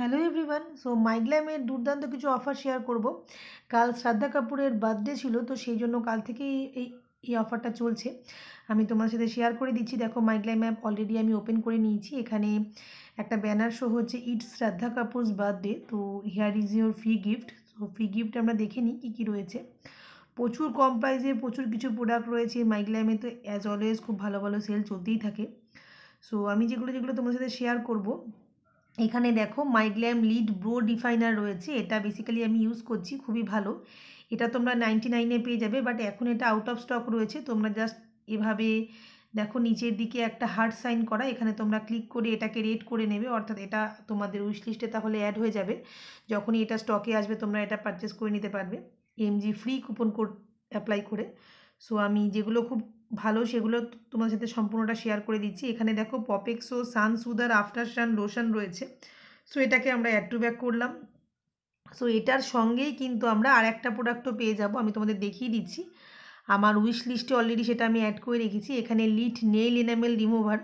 Hello everyone so মাইগ্ল্যামের দুর্দান্ত কিছু offer share করব। কাল শ্রদ্ধা কাপুরের বার্থডে ছিল, তো সেই জন্য কাল থেকেই এই এই অফারটা চলছে। আমি তোমার সাথে শেয়ার করে দিচ্ছি। দেখো মাইগ্ল্যাম অ্যাপ অলরেডি আমি ওপেন করে নিয়েছি। এখানে একটা ব্যানার শো হচ্ছে ইট শ্রদ্ধা কাপুরস বার্থডে তো here is your free gift তো ফ্রি গিফট আমরা দেখে নিই কী কী রয়েছে। প্রচুর কম প্রাইসে প্রচুর কিছু প্রোডাক্ট রয়েছে মাইগ্ল্যামে তো অ্যাজ অলওয়েজ খুব ভালো ভালো সেল চলতেই থাকে। সো আমি যেগুলো যেগুলো তোমার সাথে শেয়ার করব এখানে দেখো মাইগ্ল্যাম লিড ব্রো ডিফাইনার রয়েছে। এটা বেসিক্যালি আমি ইউজ করছি, খুবই ভালো। এটা তোমরা নাইনটি নাইনে পেয়ে যাবে বাট এখন এটা আউট অফ স্টক রয়েছে। তোমরা জাস্ট এভাবে দেখো, নিচের দিকে একটা হার্ট সাইন করা। এখানে তোমরা ক্লিক করে এটাকে রেড করে নেবে। অর্থাৎ এটা তোমাদের উইশ লিস্টে তাহলে অ্যাড হয়ে যাবে। যখনই এটা স্টকে আসবে, তোমরা এটা পারচেস করে নিতে পারবে। MG free coupon code apply করে। সো আমি যেগুলো খুব ভালো সেগুলো তোমার সাথে সম্পূর্ণটা শেয়ার করে দিচ্ছি। এখানে দেখো POPxo sun soother after sun lotion রয়েছে। সো এটাকে আমরা অ্যাড টু ব্যাক করলাম। সো এটার সঙ্গেই কিন্তু আমরা আর একটা প্রোডাক্টও পেয়ে যাব। আমি তোমাদের দেখিয়ে দিচ্ছি। আমার উইশ লিস্টে অলরেডি সেটা আমি অ্যাড করে রেখেছি। এখানে লিট নেইল এনামেল রিমুভার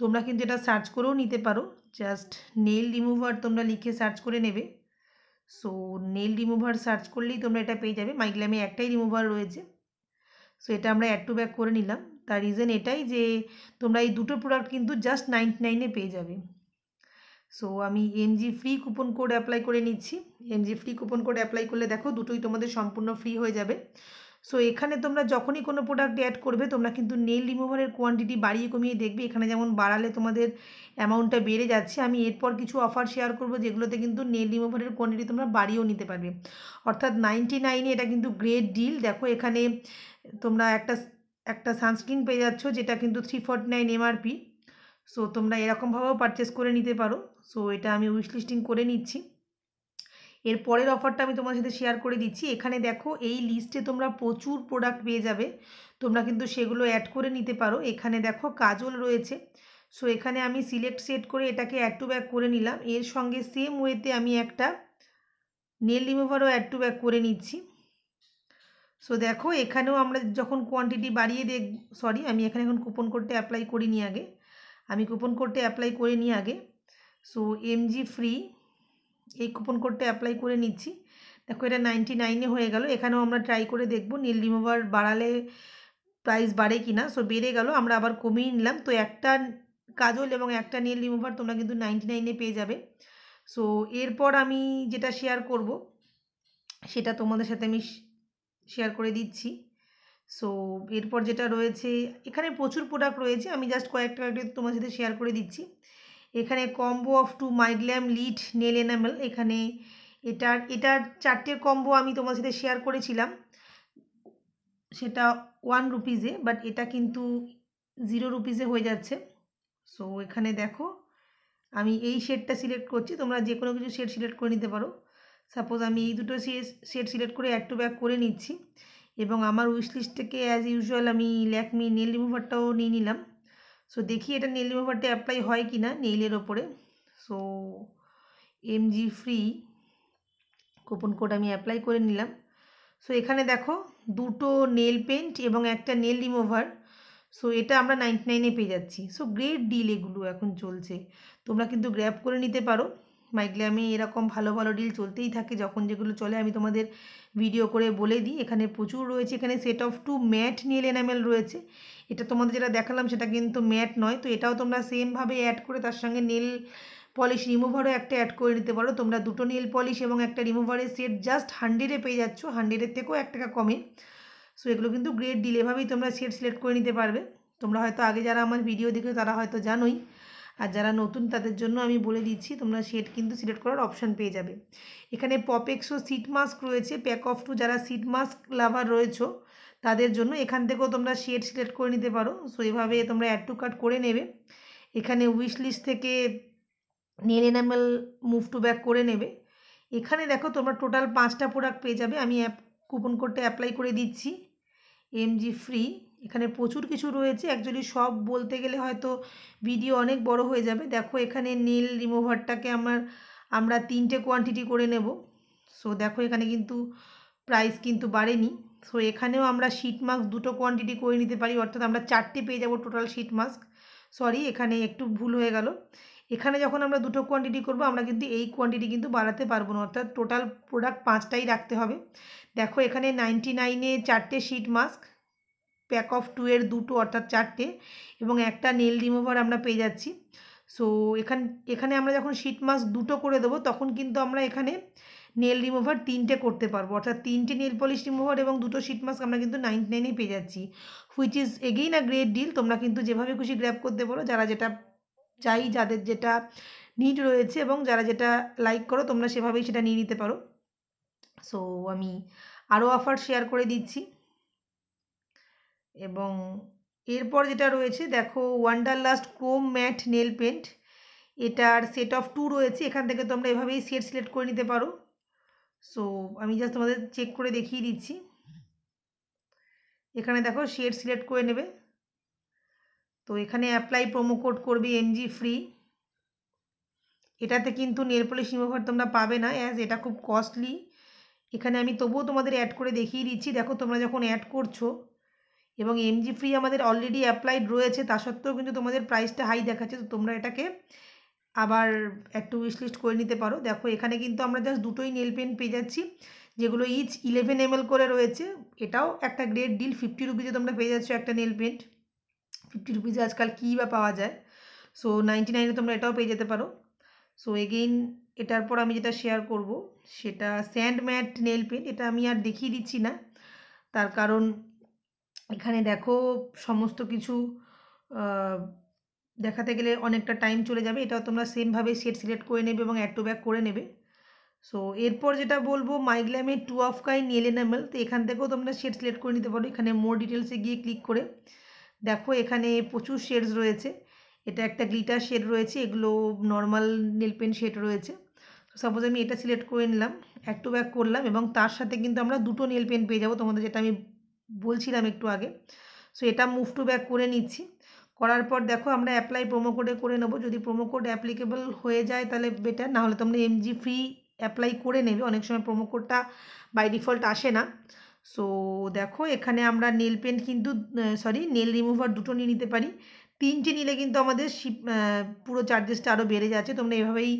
তোমরা কিন্তু এটা সার্চ করেও নিতে পারো। জাস্ট নেইল রিমুভার তোমরা লিখে সার্চ করে নেবে। সো নেইল রিমুভার সার্চ করলেই তোমরা এটা পেয়ে যাবে। মাইগ্লামে একটাই রিমুভার রয়েছে। সো এটা আমরা অ্যাড টু ব্যাক করে নিলাম। তার রিজন এটাই যে, তোমরা এই দুটো প্রোডাক্ট কিন্তু জাস্ট নাইনটি নাইনে পেয়ে যাবে। সো আমি MG free coupon code apply করে নিচ্ছি। MG free coupon code apply করলে দেখো দুটোই তোমাদের সম্পূর্ণ ফ্রি হয়ে যাবে। সো এখানে তোমরা যখনই কোনো প্রোডাক্ট অ্যাড করবে, তোমরা কিন্তু নেল রিমুভারের কোয়ান্টিটি বাড়িয়ে কমিয়ে দেখবে। এখানে যেমন বাড়ালে তোমাদের অ্যামাউন্টটা বেড়ে যাচ্ছে। আমি এরপর কিছু অফার শেয়ার করব যেগুলোতে কিন্তু নেল রিমুভারের কোয়ান্টিটি তোমরা বাড়িয়েও নিতে পারবে। অর্থাৎ নাইনটি নাইনে এটা কিন্তু গ্রেট ডিল দেখো এখানে তোমরা একটা একটা সানস্ক্রিন পেয়ে যাচ্ছ যেটা কিন্তু three forty nine MRP so তোমরা এরকমভাবেও পারচেস করে নিতে পারো। সো এটা আমি উইশ লিস্টিং করে নিচ্ছি। এর পরের অফারটা আমি তোমার সাথে শেয়ার করে দিচ্ছি। এখানে দেখো, এই লিস্টে তোমরা প্রচুর প্রোডাক্ট পেয়ে যাবে। তোমরা কিন্তু সেগুলো অ্যাড করে নিতে পারো। এখানে দেখো, কাজল রয়েছে। সো এখানে আমি সিলেক্ট সেট করে এটাকে অ্যাড টু ব্যাক করে নিলাম। এর সঙ্গে সেম ওয়েতে আমি একটা নেল রিমুভারও অ্যাড টু ব্যাক করে নিচ্ছি। সো দেখো, এখানেও আমরা যখন কোয়ান্টিটি বাড়িয়ে দেখ সরি আমি এখানে এখন কুপন কোডটা অ্যাপ্লাই করিনি আগে। আমি কুপন কোডটা অ্যাপ্লাই করে নিই আগে। সো এমজি ফ্রি এই কুপন কোডটা অ্যাপ্লাই করে নিচ্ছি। দেখো, এটা নাইনটি নাইনে হয়ে গেল। এখানেও আমরা ট্রাই করে দেখব, নীল রিমুভার বাড়ালে প্রাইস বাড়ে কি না সো বেড়ে গেল, আমরা আবার কমিয়ে নিলাম। তো, একটা কাজল এবং একটা নীল রিমুভার তোমরা কিন্তু নাইনটি নাইনে পেয়ে যাবে। সো এরপর আমি যেটা শেয়ার করব, সেটা তোমাদের সাথে আমি শেয়ার করে দিচ্ছি। সো এরপর যেটা রয়েছে, এখানে প্রচুর প্রোডাক্ট রয়েছে, আমি জাস্ট কয়েকটা কয়েকটা তোমার সাথে শেয়ার করে দিচ্ছি। এখানে combo of two MyGlamm lit nail enamel এখানে এটার এটার চারটে কম্বো আমি তোমার সাথে শেয়ার করেছিলাম। সেটা ওয়ান রুপিজে বাট এটা কিন্তু জিরো রুপিজে হয়ে যাচ্ছে। সো এখানে দেখো, আমি এই শেডটা সিলেক্ট করছি, তোমরা যে কোনো কিছু শেড সিলেক্ট করে নিতে পারো। সাপোজ আমি এই দুটো শেড সিলেক্ট করে অ্যাড টু ব্যাক করে নিচ্ছি এবং আমার উইশ লিস্ট থেকে অ্যাজ ইউজুয়াল আমি ল্যাকমি নেল রিমুভারটাও নিয়ে নিলাম। সো দেখি এটা নেল রিমুভারটা অ্যাপ্লাই হয় কি না নেইলের ওপরে। So MG free coupon code আমি অ্যাপ্লাই করে নিলাম। সো এখানে দেখো দুটো নেল পেন্ট এবং একটা নেল রিমুভার সো এটা আমরা নাইনটি নাইনে পেয়ে যাচ্ছি। সো গ্রেট ডিল এগুলো এখন চলছে। তোমরা কিন্তু গ্র্যাব করে নিতে পারো। মাইগ্ল্যামে এরকম ভালো ভালো ডিল চলতেই থাকে, যখন যেগুলো চলে আমি তোমাদের ভিডিও করে বলে দিই। এখানে প্রচুর রয়েছে, এখানে set of two matte nail enamel রয়েছে। এটা তোমাদের যেটা দেখালাম সেটা কিন্তু ম্যাট নয়, তো এটাও তোমরা সেমভাবে অ্যাড করে তার সঙ্গে নেল পলিশ রিমুভারও একটা অ্যাড করে নিতে পারো। তোমরা দুটো নেল পলিশ এবং একটা রিমুভারের সেট জাস্ট হান্ড্রেডে পেয়ে যাচ্ছ হান্ড্রেডের থেকেও এক টাকা কমে। সো এগুলো কিন্তু গ্রেট ডিল এভাবেই তোমরা সেট সিলেক্ট করে নিতে পারবে। তোমরা হয়তো আগে যারা আমার ভিডিও দেখে তারা হয়তো জানোই আর যারা নতুন তাদের জন্য আমি বলে দিচ্ছি, তোমরা শেড কিন্তু সিলেক্ট করার অপশান পেয়ে যাবে। এখানে পপেক্সো সিট মাস্ক রয়েছে প্যাক অফ টু যারা সিট মাস্ক লাভার রয়েছো, তাদের জন্য এখান থেকেও তোমরা শেড সিলেক্ট করে নিতে পারো। সো এভাবে তোমরা অ্যাড টু কার্ট করে নেবে। এখানে উইশ লিস্ট থেকে nail enamel move to bag করে নেবে। এখানে দেখো তোমরা টোটাল পাঁচটা প্রোডাক্ট পেয়ে যাবে। আমি অ্যাপ কুপন কোডটা অ্যাপ্লাই করে দিচ্ছি। এমজি ফ্রি এখানে প্রচুর কিছু রয়েছে। অ্যাকচুয়ালি সব বলতে গেলে হয়তো ভিডিও অনেক বড় হয়ে যাবে। দেখো এখানে নীল রিমুভারটাকে আমার, আমরা তিনটে কোয়ান্টিটি করে নেব। সো দেখো এখানে কিন্তু প্রাইস কিন্তু বাড়েনি। সো এখানেও আমরা শিট মাস্ক দুটো কোয়ান্টিটি করে নিতে পারি। অর্থাৎ আমরা চারটে পেয়ে যাব টোটাল শিট মাস্ক সরি এখানে একটু ভুল হয়ে গেল। এখানে যখন আমরা দুটো কোয়ান্টিটি করব, আমরা কিন্তু এই কোয়ান্টিটি কিন্তু বাড়াতে পারব না। অর্থাৎ টোটাল প্রোডাক্ট পাঁচটাই রাখতে হবে। দেখো এখানে নাইনটি নাইনে চারটে sheet mask pack of two এর দুটো অর্থাৎ চারটে এবং একটা নেল রিমুভার আমরা পেয়ে যাচ্ছি। সো এখান, এখানে আমরা যখন শিট মাস্ক দুটো করে দেবো, তখন কিন্তু আমরা এখানে নেল রিমুভার তিনটে করতে পারব। অর্থাৎ তিনটে নেল পলিশ রিমুভার এবং দুটো শিট মাস্ক আমরা কিন্তু নাইনটি নাইনে পেয়ে যাচ্ছি। Which is again a great deal তোমরা কিন্তু যেভাবে খুশি গ্র্যাপ করতে পারো। যারা যেটা চাই, যাদের যেটা নিড রয়েছে এবং যারা যেটা লাইক করো, তোমরা সেভাবেই সেটা নিয়ে নিতে পারো। সো আমি আরও অফার শেয়ার করে দিচ্ছি। এবং এরপর যেটা রয়েছে, দেখো wanderlust chrome matte nail paint এটার সেট অফ টু রয়েছে। এখান থেকে তোমরা এভাবেই সেট সিলেক্ট করে নিতে পারো। সো আমি জাস্ট তোমাদের চেক করে দেখিয়ে দিচ্ছি। এখানে দেখো শেড সিলেক্ট করে নেবে। তো এখানে অ্যাপ্লাই প্রোমো কোড করবে এমজি ফ্রি এটাতে কিন্তু নেল পলিশ তোমরা পাবে না অ্যাজ এটা খুব কস্টলি এখানে আমি তবুও তোমাদের অ্যাড করে দেখিয়ে দিচ্ছি। দেখো, তোমরা যখন অ্যাড করছ এবং এমজি ফ্রি আমাদের অলরেডি অ্যাপ্লাইড রয়েছে, তা সত্ত্বেও কিন্তু তোমাদের প্রাইসটা হাই দেখাচ্ছে, তো তোমরা এটাকে আবার একটু উইশলিস্ট করে নিতে পারো। দেখো, এখানে কিন্তু আমরা জাস্ট দুটোই নেল পেন পেয়ে যাচ্ছি, যেগুলো ইচ ইলেভেন এম করে রয়েছে। এটাও একটা গ্রেট ডিল ফিফটি রুপিজে তোমরা পেয়ে যাচ্ছ একটা নেল পেন্ট ফিফটি রুপিজে আজকাল কী বা পাওয়া যায়? সো নাইনটি নাইনে তোমরা এটাও পেয়ে যেতে পারো। সো এগেইন এটার পর আমি যেটা শেয়ার করব, সেটা স্যান্ড ম্যাট নেল পেন্ট এটা আমি আর দেখিয়ে দিচ্ছি না। তার কারণ এখানে দেখো সমস্ত কিছু দেখাতে গেলে অনেকটা টাইম চলে যাবে। এটাও তোমরা সেমভাবে সেট সিলেক্ট করে নেবে এবং অ্যাড টু ব্যাক করে নেবে। সো এরপর যেটা বলব মাইগ্ল্যামের টু অফ কাই নেল এনামেল তো এখান থেকেও তোমরা শেড সিলেক্ট করে নিতে পারো। এখানে মোর ডিটেলসে গিয়ে ক্লিক করে দেখো এখানে প্রচুর শেডস রয়েছে। এটা একটা গ্লিটার শেড রয়েছে, এগুলো নর্মাল নেল পেন শেড রয়েছে। তো সাপোজ আমি এটা সিলেক্ট করে নিলাম অ্যাড টু ব্যাক করলাম এবং তার সাথে কিন্তু আমরা দুটো নেল পেন পেয়ে যাব তোমাদের, যেটা আমি বলছিলাম একটু আগে। সো এটা মুভ টু ব্যাক করে নিচ্ছি। করার পর দেখো আমরা অ্যাপ্লাই প্রোমো কোডে করে নেব। যদি প্রোমো কোড অ্যাপ্লিকেবল হয়ে যায় তাহলে বেটার নাহলে তোমরা এমজি ফ্রি অ্যাপ্লাই করে নেবে। অনেক সময় প্রোমো কোডটা বাই ডিফল্ট আসে না। সো দেখো এখানে আমরা নেল পেন্ট কিন্তু সরি নেল রিমুভার দুটো নিয়ে নিতে পারি। তিনটে নিলে কিন্তু আমাদের পুরো চার্জেসটা আরও বেড়ে যাচ্ছে। তোমরা এভাবেই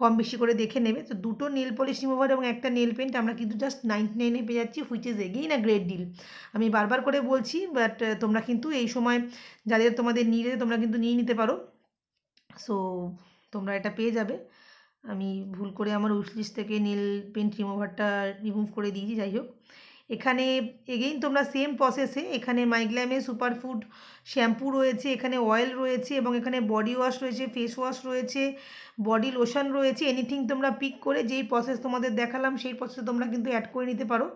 কম বেশি করে দেখে নেবে। তো দুটো নেল পলিশ রিমুভার এবং একটা নেল পেন্ট আমরা কিন্তু জাস্ট নাইনটি নাইনে পেয়ে যাচ্ছি which is again a great deal আমি বারবার করে বলছি বাট তোমরা কিন্তু এই সময় যাদের তোমাদের নিয়ে তোমরা কিন্তু নিয়ে নিতে পারো। সো তোমরা এটা পেয়ে যাবে। আমি ভুল করে আমার উইশলিস্ট থেকে নীল পেন্ট রিমুভারটা রিমুভ করে দিয়েছি, যাই হোক। এখানে এগেইন তোমরা সেম প্রসেসে এখানে মাইগ্ল্যামে সুপারফুড শ্যাম্পু রয়েছে, এখানে অয়েল রয়েছে এবং এখানে বডি ওয়াশ রয়েছে ফেস ওয়াশ রয়েছে বডি লোশন রয়েছে এনিথিং তোমরা পিক করে যেই প্রসেস তোমাদের দেখালাম সেই প্রসেসে তোমরা কিন্তু অ্যাড করে নিতে পারো।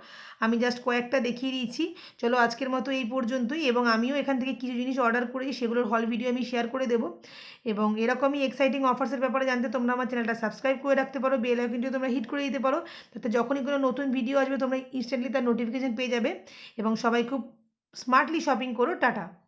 আমি জাস্ট কয়েকটা দেখিয়ে দিয়েছি। চলো আজকের মতো এই পর্যন্তই এবং আমিও এখান থেকে কিছু জিনিস অর্ডার করেছি সেগুলোর হল ভিডিও আমি শেয়ার করে দেবো। এবং এরকমই এক্সাইটিং অফার্সের ব্যাপারে জানতে তোমরা আমার চ্যানেলটা সাবস্ক্রাইব করে রাখতে পারো বেল আইকনটিও তোমরা হিট করে দিতে পারো। তাতে যখনই কোনো নতুন ভিডিও আসবে তোমরা ইনস্ট্যান্টলি তার নোটিফিকেশান পেয়ে যাবে এবং সবাই খুব স্মার্টলি শপিং করো টাটা।